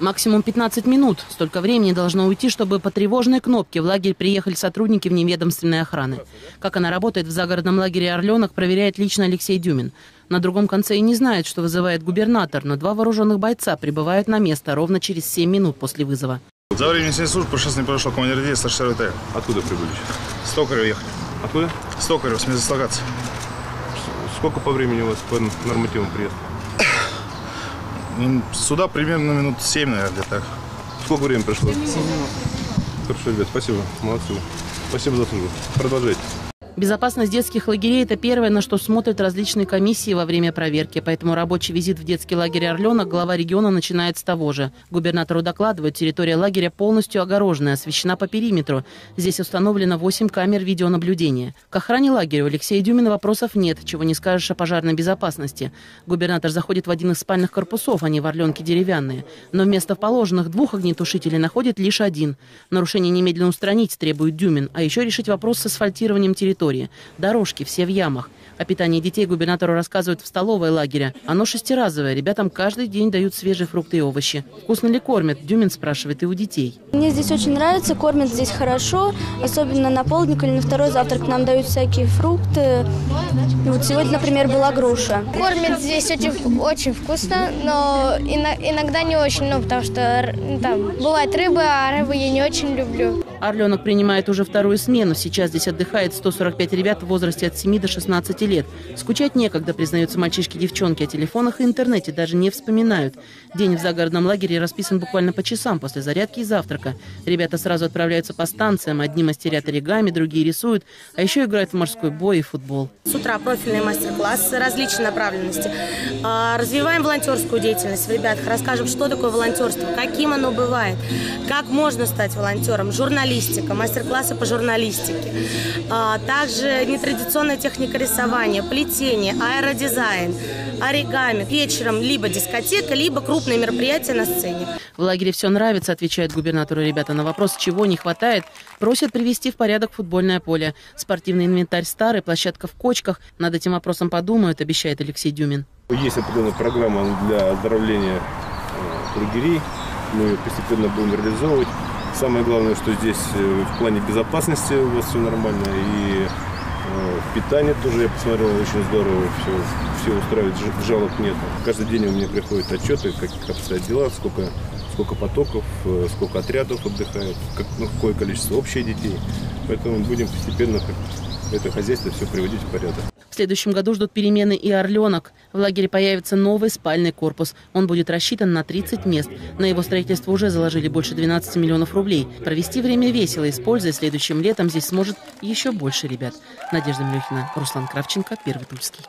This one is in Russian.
Максимум 15 минут. Столько времени должно уйти, чтобы по тревожной кнопке в лагерь приехали сотрудники вневедомственной охраны. Как она работает в загородном лагере «Орленок», проверяет лично Алексей Дюмин. На другом конце и не знает, что вызывает губернатор, но два вооруженных бойца прибывают на место ровно через 7 минут после вызова. За время несения службы происшествие не произошло. Командир 2 162 Т. Откуда прибыли? С Токарева ехали. Откуда? С Токарева, с места Сколько по времени у вас по нормативам приезд? Ну, Сюда примерно минут 7, наверное, где-то так. Сколько времени прошло? 7 минут. Хорошо, ребят, спасибо. Молодцы. Спасибо за службу. Продолжайте. Безопасность детских лагерей – это первое, на что смотрят различные комиссии во время проверки. Поэтому рабочий визит в детский лагерь «Орленок» глава региона начинает с того же. Губернатору докладывают, территория лагеря полностью огорожена, освещена по периметру. Здесь установлено 8 камер видеонаблюдения. К охране лагеря у Алексея Дюмина вопросов нет, чего не скажешь о пожарной безопасности. Губернатор заходит в один из спальных корпусов, они в «Орленке» деревянные. Но вместо положенных двух огнетушителей находит лишь один. Нарушение немедленно устранить требует Дюмин, а еще решить вопрос с асфальтированием территории территории. Дорожки все в ямах. О питании детей губернатору рассказывают в столовой лагеря. Оно шестиразовое. Ребятам каждый день дают свежие фрукты и овощи. Вкусно ли кормят? Дюмин спрашивает и у детей. Мне здесь очень нравится, кормят здесь хорошо. Особенно на полдник или на второй завтрак нам дают всякие фрукты. И вот сегодня, например, была груша. Кормят здесь очень, очень вкусно, но иногда не очень, ну, потому что там бывает рыба, а рыбу я не очень люблю. Орленок принимает уже вторую смену. Сейчас здесь отдыхает 145 ребят в возрасте от 7 до 16 лет. Скучать некогда, признаются мальчишки-девчонки. О телефонах и интернете даже не вспоминают. День в загородном лагере расписан буквально по часам после зарядки и завтрака. Ребята сразу отправляются по станциям. Одни мастерят оригами, другие рисуют, а еще играют в морской бой и футбол. С утра профильные мастер-классы различной направленности. А, развиваем волонтерскую деятельность в ребятах, расскажем, что такое волонтерство, каким оно бывает, как можно стать волонтером, журналистика, мастер-классы по журналистике. А, также нетрадиционная техника рисования, плетение, аэродизайн, оригами. Вечером либо дискотека, либо крупные мероприятия на сцене. В лагере все нравится, отвечает губернатору ребята. На вопрос, чего не хватает, просят привести в порядок футбольное поле. Спортивный инвентарь старый, площадка в кочках. Над этим вопросом подумают, обещает Алексей Дюмин. Есть определенная программа для оздоровления э, лагерей. Мы ее постепенно будем реализовывать. Самое главное, что здесь э, в плане безопасности у вас все нормально. И э, питание тоже, я посмотрел, очень здорово. Все, все устраивает, жалоб нет. Каждый день у меня приходят отчеты, как обстоят дела, сколько, сколько потоков, сколько отрядов отдыхает, как, ну, какое количество общих детей. Поэтому будем постепенно это хозяйство все приводить в порядок. В следующем году ждут перемены и «Орленок». В лагере появится новый спальный корпус. Он будет рассчитан на 30 мест. На его строительство уже заложили больше 12 миллионов рублей. Провести время весело, используя следующим летом здесь сможет еще больше ребят. Надежда Млюхина, Руслан Кравченко, Первый Тульский.